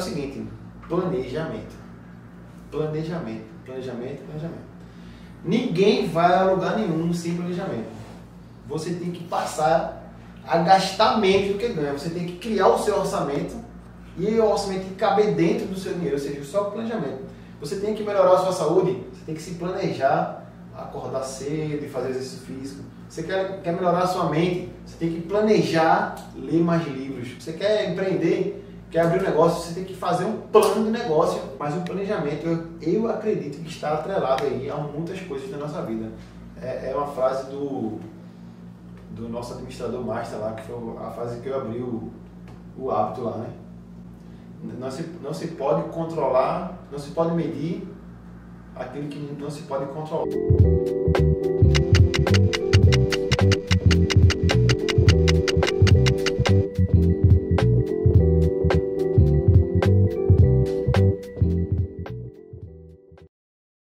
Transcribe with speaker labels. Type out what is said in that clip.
Speaker 1: É o seguinte, planejamento. Planejamento, planejamento, planejamento. Ninguém vai a lugar nenhum sem planejamento. Você tem que passar a gastar menos do que ganha. Você tem que criar o seu orçamento e o orçamento tem que caber dentro do seu dinheiro, ou seja, só o planejamento. Você tem que melhorar a sua saúde, você tem que se planejar, acordar cedo e fazer exercício físico. Você quer, quer melhorar a sua mente, você tem que planejar, ler mais livros. Você quer empreender, quer abrir um negócio, você tem que fazer um plano de negócio, mas um planejamento, eu, eu acredito que está atrelado aí a muitas coisas da nossa vida. É, é uma frase do, do nosso administrador master lá, que foi a frase que eu abri o, o hábito lá, né? Não se, não se pode controlar, não se pode medir aquilo que não se pode controlar.